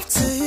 to